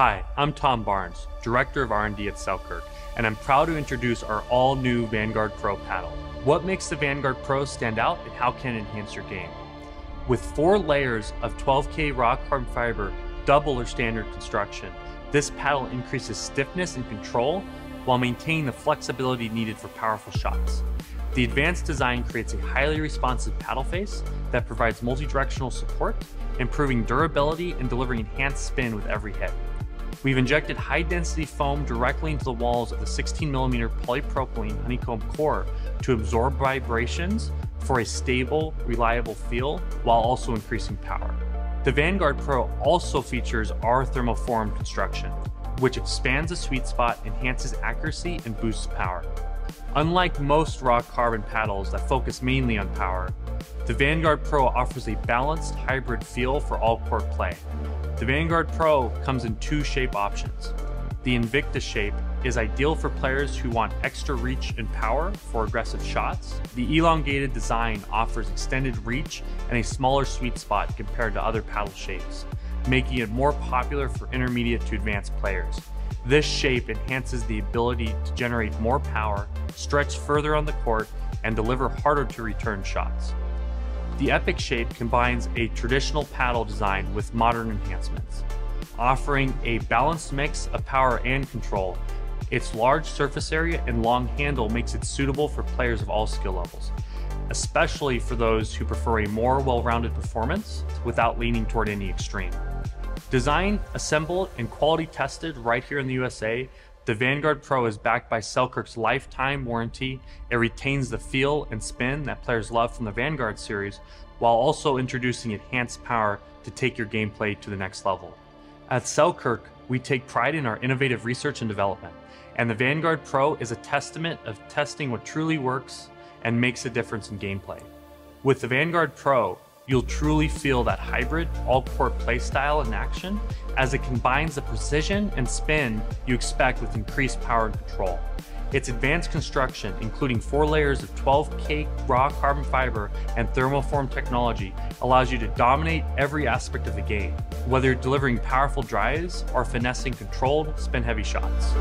Hi, I'm Tom Barnes, Director of R&D at Selkirk, and I'm proud to introduce our all-new Vanguard Pro paddle. What makes the Vanguard Pro stand out and how can it enhance your game? With four layers of 12K raw carbon fiber, double or standard construction, this paddle increases stiffness and control while maintaining the flexibility needed for powerful shots. The advanced design creates a highly responsive paddle face that provides multi-directional support, improving durability and delivering enhanced spin with every hit. We've injected high density foam directly into the walls of the 16mm polypropylene honeycomb core to absorb vibrations for a stable, reliable feel while also increasing power. The Vanguard Pro also features our thermoform construction, which expands the sweet spot, enhances accuracy, and boosts power. Unlike most raw carbon paddles that focus mainly on power, the Vanguard Pro offers a balanced hybrid feel for all court play. The Vanguard Pro comes in two shape options. The Invikta shape is ideal for players who want extra reach and power for aggressive shots. The elongated design offers extended reach and a smaller sweet spot compared to other paddle shapes, making it more popular for intermediate to advanced players. This shape enhances the ability to generate more power, stretch further on the court, and deliver harder to return shots. The Epic shape combines a traditional paddle design with modern enhancements offering a balanced mix of power and control. Its large surface area and long handle makes it suitable for players of all skill levels, especially for those who prefer a more well-rounded performance without leaning toward any extreme. Designed, assembled, and quality tested right here in the USA, the Vanguard Pro is backed by Selkirk's lifetime warranty. It retains the feel and spin that players love from the Vanguard series, while also introducing enhanced power to take your gameplay to the next level. At Selkirk, we take pride in our innovative research and development, and the Vanguard Pro is a testament of testing what truly works and makes a difference in gameplay. With the Vanguard Pro, you'll truly feel that hybrid all-court playstyle in action as it combines the precision and spin you expect with increased power and control. Its advanced construction, including four layers of 12K raw carbon fiber and thermoform technology, allows you to dominate every aspect of the game, whether delivering powerful drives or finessing controlled, spin heavy shots.